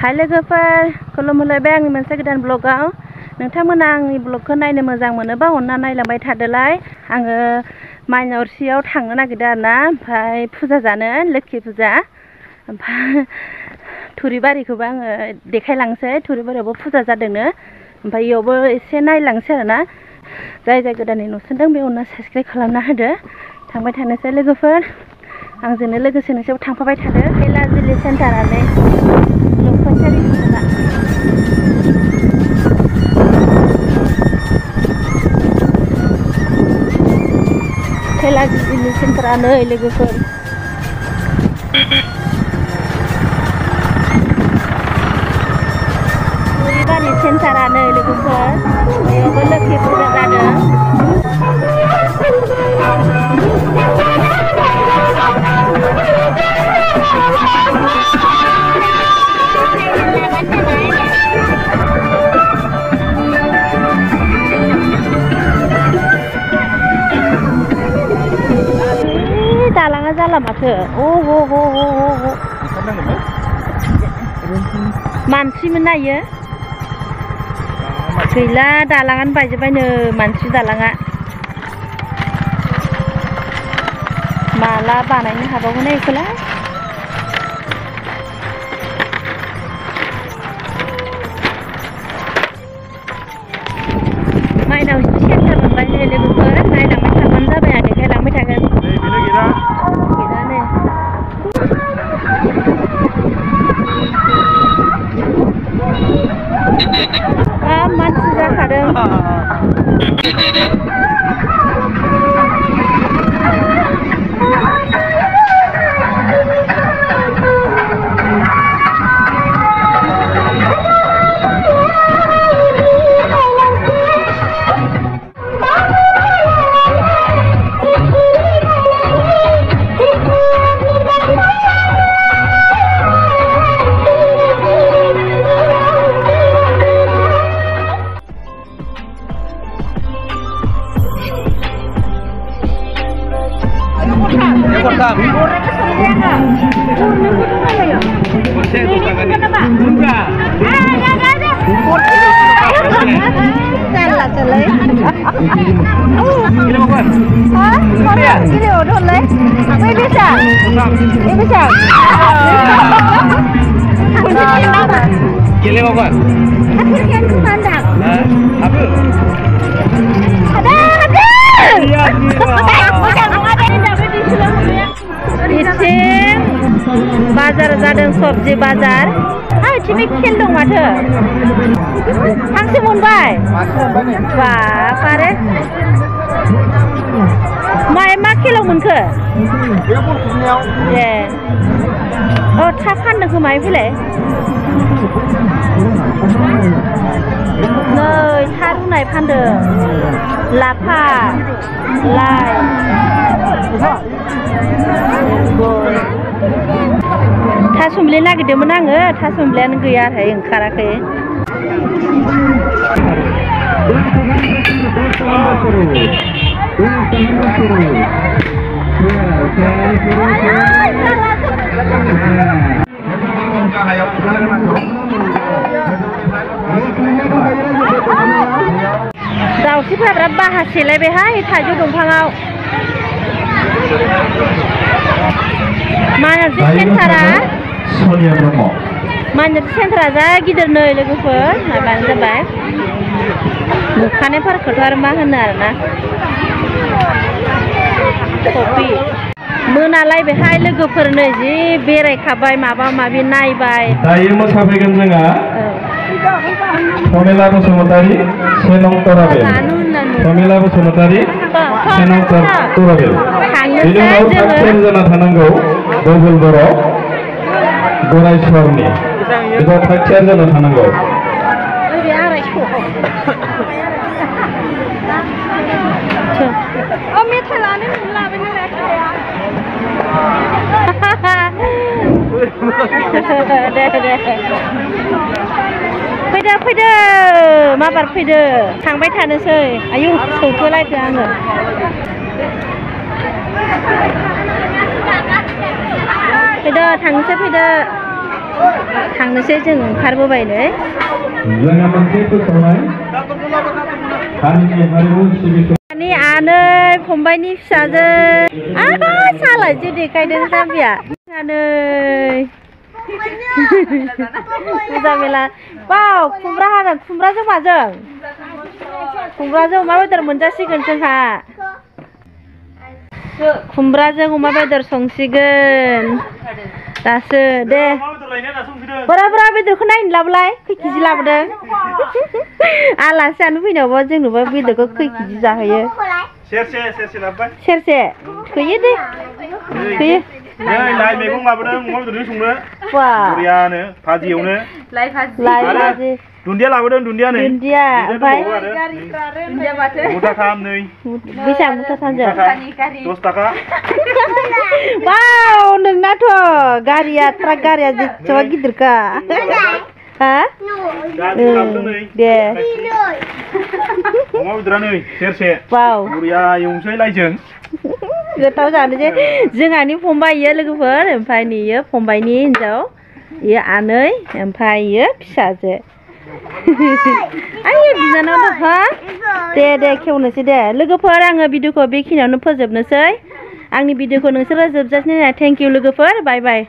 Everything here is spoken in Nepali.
हाय लोगोफोर खुलुमहरलायबाय आंनि मोनसे गोदान ब्लगाव नोंथांमोना आंनि ब्लगखौ नायनो मोजां मोनोबा अनना नायलांबाय थादोलाय आङो माइनावसियाव थांनो नागिरदों आरोना ओमफ्राय फुजा जानो लोखि फुजा ओमफ्राय थुरिबारिखौबो आङो देखायलांसै थुरिबारियावबो फुजा जादोंनो ओमफ्राय इयावबो एसे नायलांसै आरोना जाय जाय गोदानै नुसनदों बे अनना साबसक्राइब खालामना होदो थांबाय थानोसै लोगोफोर आंजोंनो लोगोसे नोंसोरबो थांफाबाय थादो बेला जिल्ली सेन्टारानो लफासारि फुजा खेला जिल्ली सेन्टारा नै लोगोफोर थुरिबारि सेन्टारा नै लोगोफोर बेयावबो लोखि दालाङा जाला माथो अ ह ह ह ह ह मानसिमोन नायो गैला दालाङानो बायजोब्बायनो मानसि दालाङा माला बानायनो हाबावगोन बेखौलाय 가려 면, mantap. Gorengnya selera. Mana ya? Ini. Ah, enggak bisa. Bisa. Apa? सबजि बाजार बिथिं खेल दं माथो हांसो मोनबाय बाबारे मा मा खेलाव मोनखो ए अ थाब फानदों खोमा फैलाय नै था रुनाय फानदों लाफा लाइ थासुमलि नागिरदोंमोन आङो थासुमलियानो गैया आरो ओंखाराखै दाउस्रिफ्रा बिराद बाहा सेलायबायहाय थाइजौ दंफाङाव मानासि सेन्टारा सनिया ब्रह्म मानासि सेन्टारा जा गिदिर नै लोगोफोर माबानो जाबाय नुखानायफोरखौथ' आरो मा होनो आरोना कफि मोनालायबायहाय लोगोफोरनो जि बेरायखाबाय माबा माबि नायबाय दायो मोसाफैगोन जोंहा प्रमिला बसुमतारी सेनं तराबेल प्रमिला बसुमतारी सेनं तराबेल बेनि उनाव थागथियारि जाना थानांगौ गगल बर' गरायस्वरनि बेखौ थागथियारि जाना थानांगौ ओरै आरायस' अ मेथाइ लानो लाबाय नालाय दे दे फैदो फैदो माबार फैदो थांबाय थानोसै आयौ सौखोलायदो आङो फैदो थांनोसै फैदो थांनोसै जों ओंखारबोबाय नै जोंहा मोनसे फोसावनाय हारिनि हारिमु सिबिसं नि आनै फंबायनि फिसाजो आहा सालायसो देखायदों जाम्बिया आनै फुजा मेला बाव खुमब्रा हादों खुमब्राजों माजों खुमब्राजों अमा बेदर मोनजासिगोन जोंहा खुमब्राजों अमा बेदर संसिगोन दासो दे बोरा बोरा बेदरखौ नायनो लाबोलाय खै केजि लाबोदों आलासि जानो फैनायावबा जोंनोबा बेदरखौ खै केजि जाहोयो सेरसे सेरसे थोयो दे थोयो नै लाइ मैगं लाबोदों अमा बेदरजों संनो वा बरियानो भाजि एवनो लाइ आरो भाजि दुन्दिया लाबोदों दुन्दिया नै दुन्दिया ओमफ्राय मुथाथाम नै बेसेबां मुथाथामजों दस थाखा वाव नोंनाथ' गारिया ट्राक गारिया जेसेबां गिदिरखा हा गाजि लाबोदों नै दे अमा बेदरा नै सेरसे वाव बरिया एवनोसै लाइजों गोथाव जानो जे जोंहानि फंबाय इयो लोगोफोर ओमफ्राय नैयो फंबायनि हिन्जाव। इयो आनै ओमफ्राय इयो फिसाजो। आइयो बिनानाव दं हा? दे दे खेवनोसै दे। लोगोफोर आङो भिडिअखौ बेखिनियावनो फोजोबनोसै। आंनि भिडिअखौ नोंसोरो जोबजासिनो थेंक इउ लोगोफोर। Bye bye.